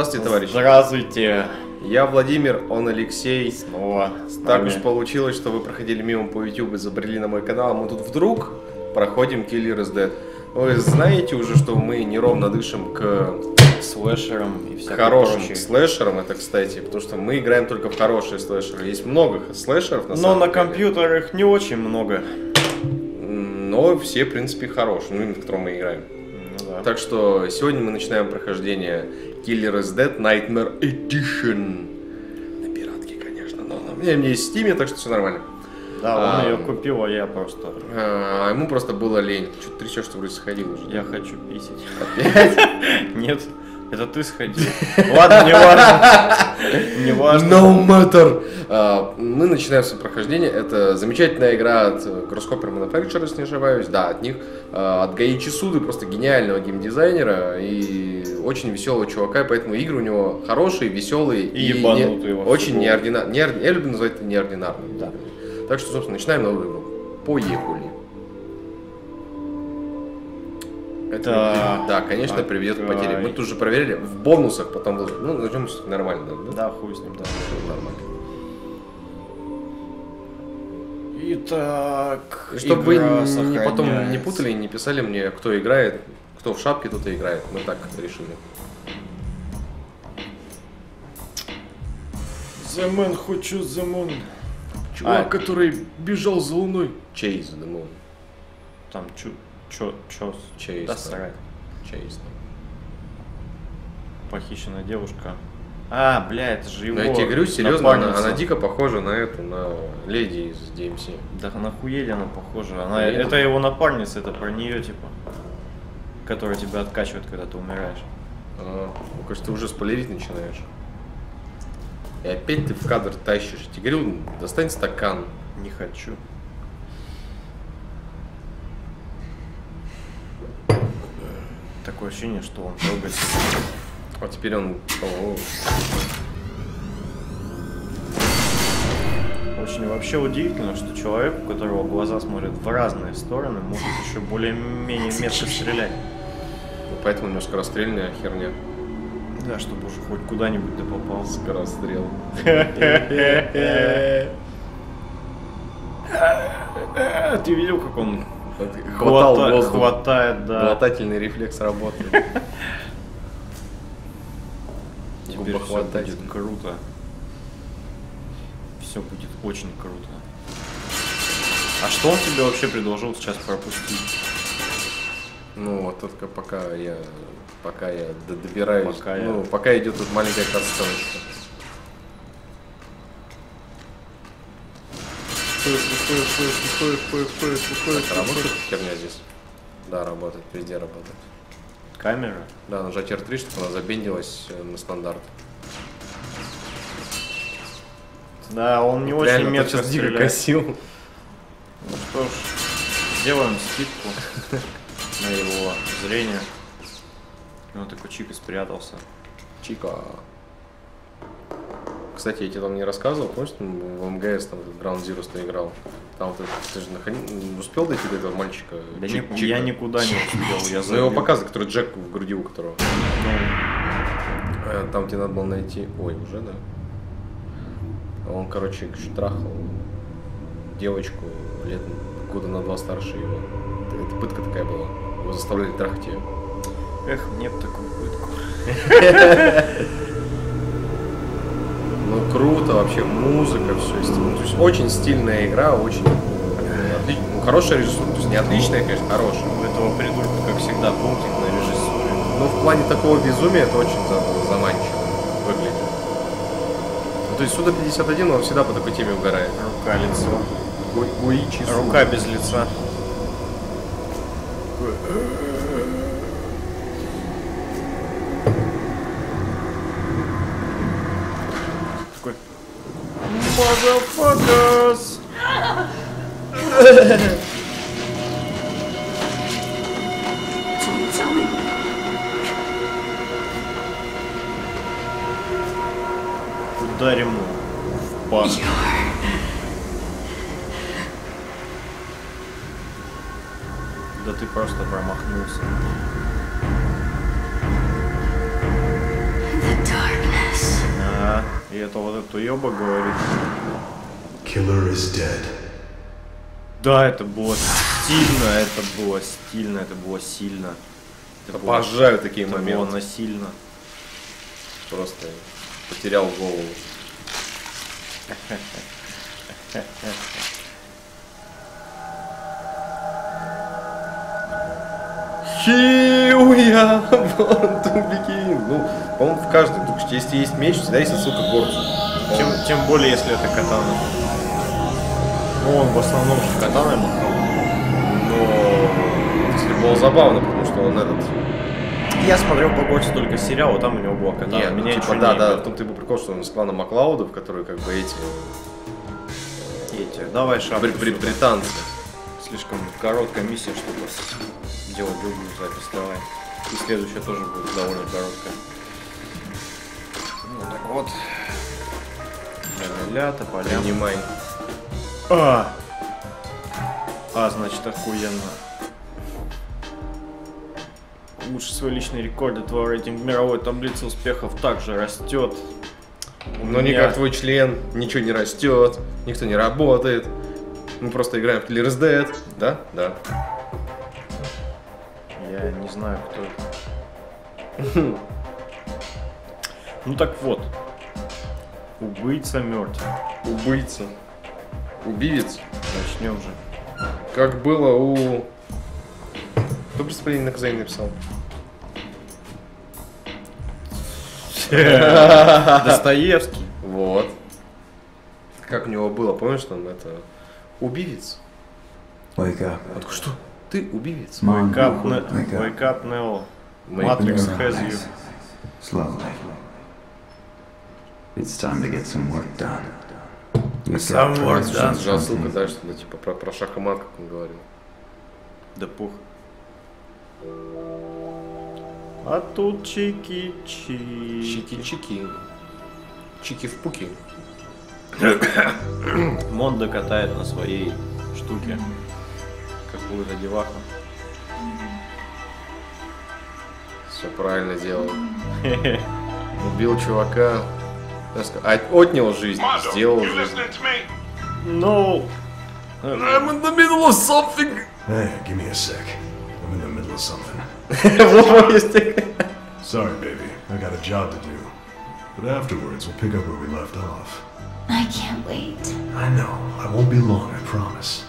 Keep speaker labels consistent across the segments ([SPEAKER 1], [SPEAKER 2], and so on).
[SPEAKER 1] Здравствуйте, товарищи.
[SPEAKER 2] Здравствуйте.
[SPEAKER 1] Я Владимир, он Алексей.
[SPEAKER 2] Снова
[SPEAKER 1] Так уж получилось, что вы проходили мимо по YouTube и забрели на мой канал, а мы тут вдруг проходим Killer is Dead. Вы знаете уже, что мы неровно дышим к
[SPEAKER 2] слэшером и всякой
[SPEAKER 1] хорошим
[SPEAKER 2] прочей.
[SPEAKER 1] слэшерам, это кстати, потому что мы играем только в хорошие слэшеры. Есть много слэшеров на
[SPEAKER 2] Но
[SPEAKER 1] самом
[SPEAKER 2] на
[SPEAKER 1] деле.
[SPEAKER 2] компьютерах не очень много.
[SPEAKER 1] Но все, в принципе, хорошие, ну, в котором мы играем.
[SPEAKER 2] Ну да.
[SPEAKER 1] Так что сегодня мы начинаем прохождение Killer is Dead Nightmare Edition. На пиратке, конечно, но на мне, есть в Steam, так что все нормально.
[SPEAKER 2] Да, он
[SPEAKER 1] А.
[SPEAKER 2] ее купил, а я просто...
[SPEAKER 1] А ему просто было лень. Что ты трясешь, что вроде сходил уже.
[SPEAKER 2] Я хочу писать.
[SPEAKER 1] Опять?
[SPEAKER 2] Нет, это ты сходил. Ладно, не важно. Не важно.
[SPEAKER 1] No matter! А, мы начинаем свое прохождение. Это замечательная игра от Grasshopper Manufacturer, если не ошибаюсь. Да, от них. А, от Гаичи Суды, просто гениального геймдизайнера и очень веселого чувака. Поэтому игры у него хорошие, веселые
[SPEAKER 2] И ебанутые во всю
[SPEAKER 1] очень неординарные. Я люблю называть это неординарными.
[SPEAKER 2] Да.
[SPEAKER 1] Так что, собственно, начинаем новую игру. Поехали. Это, да, конечно,
[SPEAKER 2] Так,
[SPEAKER 1] приведет к потере. Мы тут же проверили в бонусах, потом. Ну, начнем нормально, да?
[SPEAKER 2] Да, хуй с ним, да.
[SPEAKER 1] Нормально.
[SPEAKER 2] Итак,
[SPEAKER 1] чтобы вы не- потом не путали не писали мне, кто играет, кто в шапке, тот и играет. Мы так решили.
[SPEAKER 2] The man хочу the moon.
[SPEAKER 1] Чувак,
[SPEAKER 2] А.
[SPEAKER 1] который бежал за луной. Chase the moon.
[SPEAKER 2] Там чё, чё, чё,
[SPEAKER 1] Chase.
[SPEAKER 2] да срать.
[SPEAKER 1] Там.
[SPEAKER 2] Похищенная девушка. А, бля, это же его
[SPEAKER 1] Но я тебе говорю, серьезно, она, она дико похожа на эту, на леди из DMC.
[SPEAKER 2] Да нахуели она похожа? Она,
[SPEAKER 1] Охуели.
[SPEAKER 2] это его напарница, это про нее, типа. Которая тебя откачивает, когда ты умираешь.
[SPEAKER 1] А, ну, кажется, ты уже спойлерить начинаешь. И опять ты в кадр тащишь. Я тебе говорил, достань стакан.
[SPEAKER 2] Не хочу. Ощущение, что он трогается.
[SPEAKER 1] А теперь он... о,
[SPEAKER 2] Очень вообще удивительно, что человек, у которого глаза смотрят в разные стороны, может еще более-менее метко стрелять.
[SPEAKER 1] ну, поэтому немножко расстрельная херня.
[SPEAKER 2] Да, чтобы уже хоть куда-нибудь ты попал.
[SPEAKER 1] Скорострел.
[SPEAKER 2] Ты видел, как он
[SPEAKER 1] Хватал
[SPEAKER 2] хвата-
[SPEAKER 1] воздух.
[SPEAKER 2] хватает, да.
[SPEAKER 1] Глотательный рефлекс работает.
[SPEAKER 2] Теперь все будет круто. Все будет очень круто. А что он тебе вообще предложил сейчас пропустить?
[SPEAKER 1] Ну, вот только пока я... Пока я добираюсь.
[SPEAKER 2] Пока я-
[SPEAKER 1] ну, пока идет тут маленькая катсценочка. Так, работает херня здесь? Да, работает, везде работает.
[SPEAKER 2] Камера?
[SPEAKER 1] Да, нажать R3, чтобы она забендилась э, на стандарт.
[SPEAKER 2] Да, он не очень
[SPEAKER 1] Реально,
[SPEAKER 2] метко
[SPEAKER 1] сейчас дико
[SPEAKER 2] стреляет.
[SPEAKER 1] косил.
[SPEAKER 2] Ну что ж, сделаем скидку на его зрение. Он такой чик и спрятался.
[SPEAKER 1] Чика. Кстати, я тебе там не рассказывал, помнишь, там в МГС там этот Ground Zero ты играл? Там ты, ты же находи- успел дойти до этого мальчика?
[SPEAKER 2] Да
[SPEAKER 1] Чик- Чика?
[SPEAKER 2] я никуда не успел, я
[SPEAKER 1] Ну его
[SPEAKER 2] забил.
[SPEAKER 1] показывают, который Джек в груди у которого.
[SPEAKER 2] Ну,
[SPEAKER 1] Э, Там тебе надо было найти... Ой, уже, да? Он, короче, трахал девочку лет года на два старше его. Это, это пытка такая была. Его заставляли трахать ее.
[SPEAKER 2] Эх, мне бы такую пытку.
[SPEAKER 1] Ну круто вообще, музыка, все. То есть очень стильная игра, очень э, отли- ну, хорошая режиссура. То есть не отличная, конечно, хорошая.
[SPEAKER 2] У этого придурка, как всегда, пунктик на режиссуре.
[SPEAKER 1] Но в плане такого безумия это очень за- заманчиво выглядит. Ну, то есть Суда 51, он всегда по такой теме угорает.
[SPEAKER 2] Рука, лицо.
[SPEAKER 1] Гу- Гуичи.
[SPEAKER 2] Рука без лица. Такой. Motherfuckers! Ударим ему в пах. Да ты просто промахнулся.
[SPEAKER 3] The
[SPEAKER 2] это вот это уеба говорит.
[SPEAKER 3] Killer is dead.
[SPEAKER 2] Да, это было стильно, это было стильно, это было сильно. Это было-
[SPEAKER 1] Обожаю такие
[SPEAKER 2] это было
[SPEAKER 1] моменты.
[SPEAKER 2] насильно.
[SPEAKER 1] Просто потерял голову. Are, born to begin. Ну, по-моему, в каждой душе, если есть меч, всегда есть отсылка к горцу.
[SPEAKER 2] Тем, тем более, если это катана. Ну, он в основном же катаной махал.
[SPEAKER 1] Но если было забавно, потому что он этот...
[SPEAKER 2] Я смотрел по Горцу только сериал, а там у него была катана.
[SPEAKER 1] Не, ну,
[SPEAKER 2] Меня
[SPEAKER 1] типа,
[SPEAKER 2] ничего
[SPEAKER 1] да,
[SPEAKER 2] не
[SPEAKER 1] да, в том-то и был прикол, что он из клана Маклаудов, которые как бы эти
[SPEAKER 2] Эти, давай шапку.
[SPEAKER 1] бри- британцы.
[SPEAKER 2] Слишком короткая миссия, чтобы делать другую запись. Давай. И следующая тоже будет довольно короткая. Ну так вот. Ля-ля-ля, тополя.
[SPEAKER 1] Принимай.
[SPEAKER 2] А! А, значит, охуенно. Лучше свой личный рекорд, твой рейтинг мировой таблицы успехов также растет. У
[SPEAKER 1] Но
[SPEAKER 2] меня-
[SPEAKER 1] никак твой член, ничего не растет, никто не работает. Мы просто играем в Killer is Dead. Да? Да.
[SPEAKER 2] Я не знаю, кто это. Ну так вот. Убийца мертв.
[SPEAKER 1] Убийца. Убивец.
[SPEAKER 2] Начнем же.
[SPEAKER 1] Как было у... Кто «Преступление и наказание» написал?
[SPEAKER 2] Достоевский.
[SPEAKER 1] Вот. Как у него было, помнишь, там это... Убивец.
[SPEAKER 4] Wake up.
[SPEAKER 1] Такой, что? Ты убивец?
[SPEAKER 2] Wake up,
[SPEAKER 4] Wake up.
[SPEAKER 2] Neo. Matrix has you.
[SPEAKER 4] Slowly. It's time to get some work done.
[SPEAKER 2] Some work done.
[SPEAKER 1] Это же отсылка, да, что ну, типа про, про шах и мат, как он говорил.
[SPEAKER 2] Да пух. А тут чики-чики.
[SPEAKER 1] Чики-чики. Чики в пуки.
[SPEAKER 2] Монда катает на своей штуке. Какую-то деваху.
[SPEAKER 1] Все правильно делал. Убил чувака. так сказать, а- Отнял жизнь,
[SPEAKER 5] Mondo,
[SPEAKER 1] сделал
[SPEAKER 5] you
[SPEAKER 1] жизнь.
[SPEAKER 5] listening to me?
[SPEAKER 2] Ну...
[SPEAKER 1] I'm in the middle of something.
[SPEAKER 3] Hey, give me a sec. I'm in the middle of something.
[SPEAKER 1] Вот есть.
[SPEAKER 3] Sorry, baby. I got a job to do. But afterwards, we'll pick up where we left off.
[SPEAKER 6] I can't wait.
[SPEAKER 3] I know. I won't be long, I promise.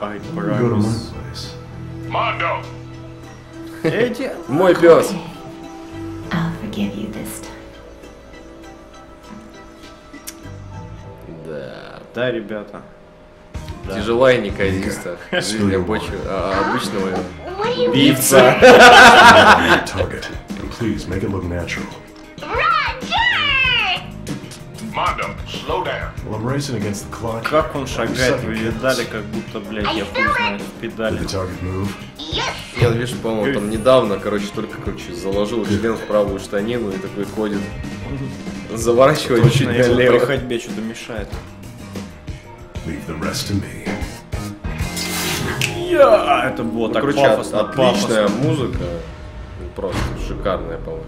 [SPEAKER 2] Ай,
[SPEAKER 3] We go to my
[SPEAKER 2] Брамис.
[SPEAKER 3] place.
[SPEAKER 5] Mondo,
[SPEAKER 2] Эти...
[SPEAKER 1] Мой пес.
[SPEAKER 6] I'll forgive you this time.
[SPEAKER 1] Да.
[SPEAKER 2] Ребята. Да.
[SPEAKER 1] Тяжела и неказиста. Жизнь рабочего, а, обычного
[SPEAKER 3] please, make it look natural. Clock.
[SPEAKER 2] Как он шагает, вы видали, как будто, блядь, я хуй педали.
[SPEAKER 1] Я, видишь, по-моему, там недавно, короче, только, короче, заложил член в правую штанину и такой ходит. Заворачивает чуть
[SPEAKER 2] ему при
[SPEAKER 1] налево.
[SPEAKER 2] ходьбе что-то мешает.
[SPEAKER 3] Leave the rest to me.
[SPEAKER 2] Я! Это было
[SPEAKER 1] Ну,
[SPEAKER 2] так
[SPEAKER 1] короче,
[SPEAKER 2] пафосно,
[SPEAKER 1] отличная
[SPEAKER 2] пафосно.
[SPEAKER 1] музыка. Просто шикарная, по-моему.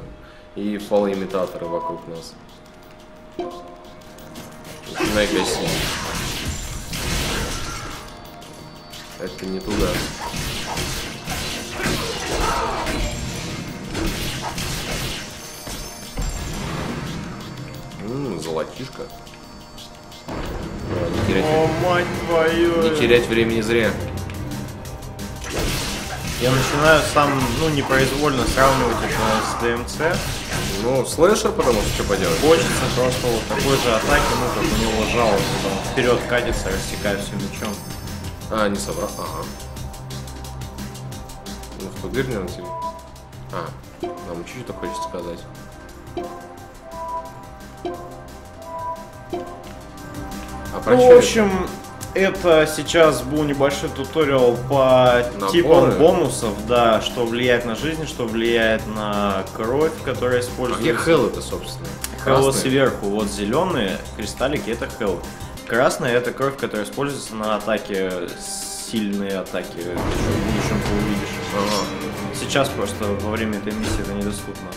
[SPEAKER 1] И фалоимитаторы вокруг нас. Мега сильно. Это не туда. М, золотишко. Не терять,
[SPEAKER 2] О, мать твою!
[SPEAKER 1] не терять времени зря.
[SPEAKER 2] Я начинаю сам, ну, непроизвольно сравнивать это с ДМЦ.
[SPEAKER 1] Ну, слэшер, потому что что поделать.
[SPEAKER 2] Хочется просто вот такой же атаки, ну, как у него жало, там, вперед катится, рассекая все мечом.
[SPEAKER 1] А, не собрал. Ага. Ну, в ту дверь, наверное, тебе. А, нам что-то хочется сказать. А про
[SPEAKER 2] Ну, в общем, это сейчас был небольшой туториал по
[SPEAKER 1] Наборы?
[SPEAKER 2] типам бонусов, да, что влияет на жизнь, что влияет на кровь, которая
[SPEAKER 1] А где
[SPEAKER 2] используется.
[SPEAKER 1] Хелл это, собственно? Красный?
[SPEAKER 2] сверху, вот зеленые кристаллики это Хэлло. Красная это кровь, которая используется на атаке, сильные атаки, что в будущем ты увидишь. Сейчас просто во время этой миссии это недоступно.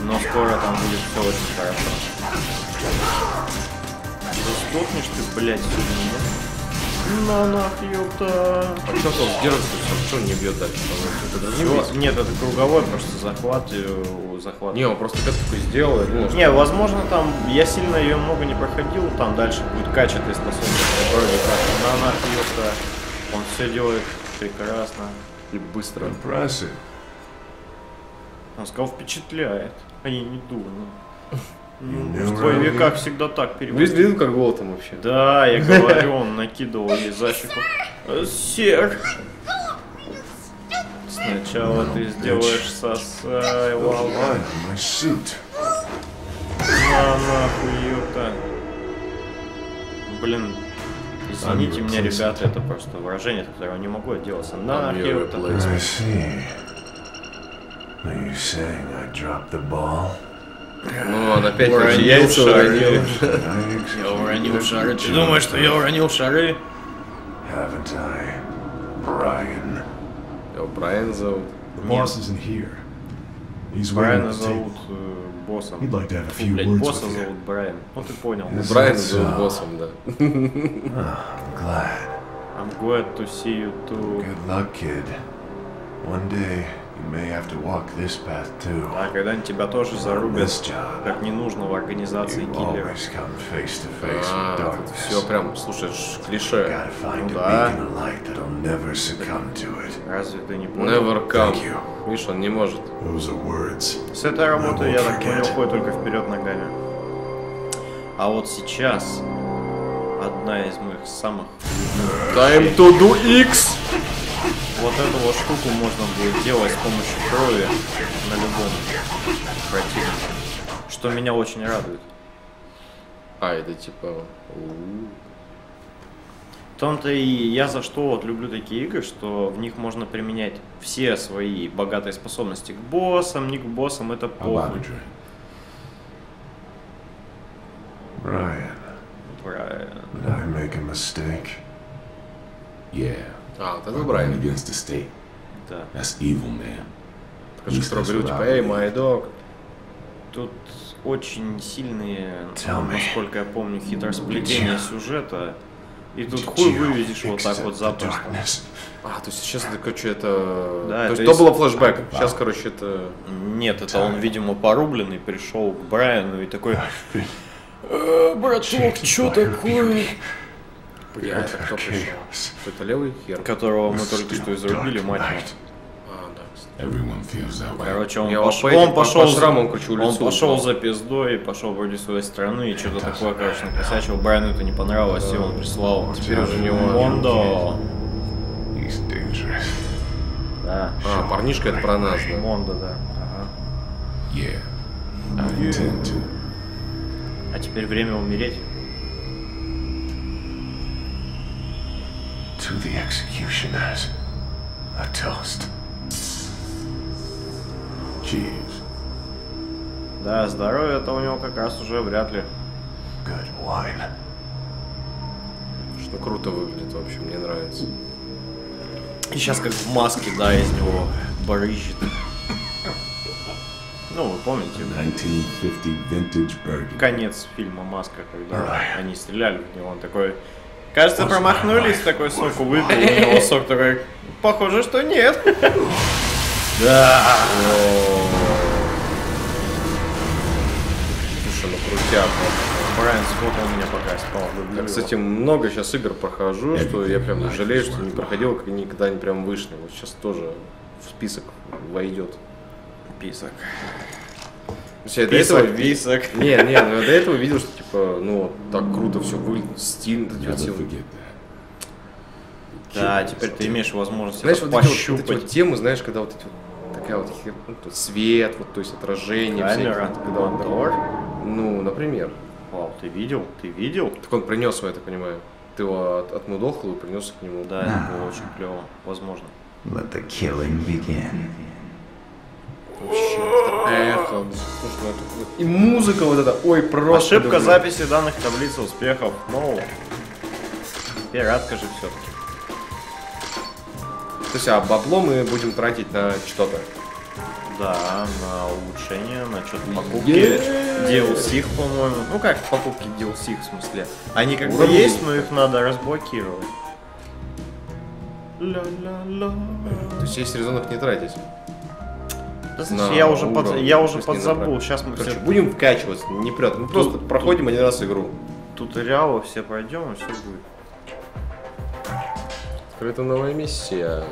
[SPEAKER 2] Но скоро там будет все очень хорошо. Сдохнешь ты, блядь, сегодня, нет? На нах, ёпта.
[SPEAKER 1] А что он сдерживается, что не бьет дальше? Это
[SPEAKER 2] Всё, Нет, это круговой просто захват. э, захват.
[SPEAKER 1] Не, он просто такой сделал, думал, что...
[SPEAKER 2] Не, возможно, там я сильно ее много не проходил, там дальше будет качать и способность. Вроде как. На нах, ёпта. Он все делает прекрасно.
[SPEAKER 1] И быстро.
[SPEAKER 3] Impressive.
[SPEAKER 2] Он сказал, впечатляет. А я не думаю. Ну,
[SPEAKER 3] You
[SPEAKER 2] в боевиках всегда так переводят.
[SPEAKER 1] видел, как гол там вообще?
[SPEAKER 2] Да, я говорю, он накидывал ей за щеку. Э, Сер! Сначала ты сделаешь сосай,
[SPEAKER 3] suit.
[SPEAKER 2] на нахуй, ёпта. Блин, извините меня, ребята, это просто выражение, от которого не могу отделаться. На,
[SPEAKER 1] I'm your
[SPEAKER 3] Are you saying I dropped the ball?
[SPEAKER 1] Ну, он опять
[SPEAKER 2] Уронил
[SPEAKER 1] короче, яйца
[SPEAKER 2] шары.
[SPEAKER 1] уронил.
[SPEAKER 3] Did I
[SPEAKER 2] Я уронил
[SPEAKER 3] execute
[SPEAKER 2] шары.
[SPEAKER 3] the
[SPEAKER 2] Ты думаешь, что я уронил шары?
[SPEAKER 3] Haven't I, Brian?
[SPEAKER 1] Его Брайан зовут.
[SPEAKER 3] The boss isn't here. He's waiting
[SPEAKER 2] Брайана
[SPEAKER 3] at the
[SPEAKER 2] зовут
[SPEAKER 3] table.
[SPEAKER 2] э, боссом.
[SPEAKER 3] He'd like to have a
[SPEAKER 2] Фу,
[SPEAKER 3] few
[SPEAKER 2] блядь,
[SPEAKER 3] words
[SPEAKER 2] босса
[SPEAKER 3] with you.
[SPEAKER 2] зовут Брайан. Ну ты понял.
[SPEAKER 3] Yes.
[SPEAKER 1] Брайан
[SPEAKER 3] that's
[SPEAKER 1] зовут
[SPEAKER 3] so.
[SPEAKER 1] боссом, да.
[SPEAKER 3] I'm glad.
[SPEAKER 2] I'm glad to see you too.
[SPEAKER 3] Good luck, kid. One day
[SPEAKER 2] А когда-нибудь тебя тоже зарубят как ненужного организации
[SPEAKER 3] you
[SPEAKER 2] киллера.
[SPEAKER 1] А, все прям, слушай, клише.
[SPEAKER 2] Ну да. Разве ты не понял?
[SPEAKER 1] Never come.
[SPEAKER 3] Thank you.
[SPEAKER 1] Видишь, он не может.
[SPEAKER 2] С этой работы, я так понял, ходит только вперед ногами. А вот сейчас одна из моих самых...
[SPEAKER 1] Time to do X!
[SPEAKER 2] Вот эту вот штуку можно будет делать с помощью крови на любом противнике. Что меня очень радует.
[SPEAKER 1] А, это типа...
[SPEAKER 2] В том-то и я за что вот люблю такие игры, что в них можно применять все свои богатые способности к боссам, не к боссам, это похуй.
[SPEAKER 3] Brian,
[SPEAKER 2] Правильно.
[SPEAKER 3] did I make a mistake?
[SPEAKER 7] Yeah.
[SPEAKER 1] Брайан.
[SPEAKER 7] against the state.
[SPEAKER 2] Да.
[SPEAKER 7] That's evil, man.
[SPEAKER 1] Который говорил, типа, эй, dog.
[SPEAKER 2] Тут очень сильные,
[SPEAKER 3] Tell me.
[SPEAKER 2] насколько я помню, хитросплетения сюжета. И тут хуй
[SPEAKER 3] you
[SPEAKER 2] выведешь вот так вот запросто.
[SPEAKER 1] А, то есть сейчас это, короче, это...
[SPEAKER 2] Да,
[SPEAKER 1] то
[SPEAKER 2] это
[SPEAKER 1] есть то
[SPEAKER 2] из-
[SPEAKER 1] было флешбэк. Сейчас, короче, это...
[SPEAKER 2] Нет, это он, видимо, порубленный, пришел к Брайану и такой... «Э, Браток, что такое?
[SPEAKER 1] Это кто пришел? Это левый хер?
[SPEAKER 2] Которого мы только что изрубили, мать.
[SPEAKER 1] А.
[SPEAKER 2] Короче, он, пош- он
[SPEAKER 1] по-
[SPEAKER 2] пошел,
[SPEAKER 1] по
[SPEAKER 2] за-
[SPEAKER 1] шрамам, короче,
[SPEAKER 2] он пошел за пиздой, пошел вроде своей страны, и что-то такое, короче, накосячил. Брайану это не понравилось, и он прислал
[SPEAKER 1] Теперь уже не он.
[SPEAKER 2] Мондо. Да,
[SPEAKER 1] А, парнишка это про нас, да.
[SPEAKER 2] Мондо, да.
[SPEAKER 7] Yeah. I intend to.
[SPEAKER 2] А теперь время умереть.
[SPEAKER 3] To the executioners. A toast.
[SPEAKER 7] Cheers.
[SPEAKER 2] Да, здоровье-то у него как раз уже вряд ли.
[SPEAKER 3] Good wine.
[SPEAKER 1] Что круто выглядит вообще, мне нравится.
[SPEAKER 2] И сейчас как в маске, да, из него барыжит. Ну, вы помните,
[SPEAKER 7] 1950 vintage burgundy.
[SPEAKER 2] конец фильма «Маска», когда
[SPEAKER 3] Right.
[SPEAKER 2] они стреляли в него, он такой... Кажется, промахнулись, такой сок выпил, у него сок такой... Похоже, что нет. Да.
[SPEAKER 1] Слушай, ну крутяк.
[SPEAKER 2] Брайан сфотал меня, пока спал.
[SPEAKER 1] Я, кстати, много сейчас игр прохожу, что я прям жалею, что не проходил, как никогда они прям вышли. Вот сейчас тоже в список войдет.
[SPEAKER 2] Писок.
[SPEAKER 1] То есть я до этого
[SPEAKER 2] Писок, писок.
[SPEAKER 1] Не, не, ну я до этого видел, что типа, ну вот так круто все выглядит, стильно, эти вот.
[SPEAKER 2] Да, теперь ты имеешь возможность
[SPEAKER 1] Знаешь,
[SPEAKER 2] это
[SPEAKER 1] вот эти, вот, вот эти
[SPEAKER 2] пощупать.
[SPEAKER 1] вот темы, знаешь, когда вот эти вот такая вот хер, ну, то свет, вот, то есть отражение,
[SPEAKER 2] Камера,
[SPEAKER 1] всякие, когда он
[SPEAKER 2] мотор.
[SPEAKER 1] ну, например.
[SPEAKER 2] Вау, ты видел? Ты видел?
[SPEAKER 1] Так он принес его, я так понимаю. Ты его от, отмудохал и принес к нему.
[SPEAKER 2] Да, это было очень клево. Возможно.
[SPEAKER 4] Let the killing begin.
[SPEAKER 1] Эхо. И музыка вот эта, ой, просто.
[SPEAKER 2] Ошибка
[SPEAKER 1] люблю.
[SPEAKER 2] записи данных таблицы успехов. Ну, пиратка же все-таки.
[SPEAKER 1] То есть, а бабло мы будем тратить на что-то.
[SPEAKER 2] Да, на улучшение, на что-то покупки
[SPEAKER 1] Е-е-е.
[SPEAKER 2] DLC, по-моему. Ну как покупки DLC в смысле? Они как бы есть, но их надо разблокировать. Ля-ля-ля.
[SPEAKER 1] То есть есть резон их не тратить.
[SPEAKER 2] Да,
[SPEAKER 1] на
[SPEAKER 2] слушай, я уже, под, я уже подзабыл. Сейчас мы
[SPEAKER 1] Короче,
[SPEAKER 2] все
[SPEAKER 1] будем вкачиваться, не прет. Мы просто
[SPEAKER 2] Тут-
[SPEAKER 1] проходим один раз игру.
[SPEAKER 2] туториалы все пройдем и все будет.
[SPEAKER 1] Открыта новая миссия.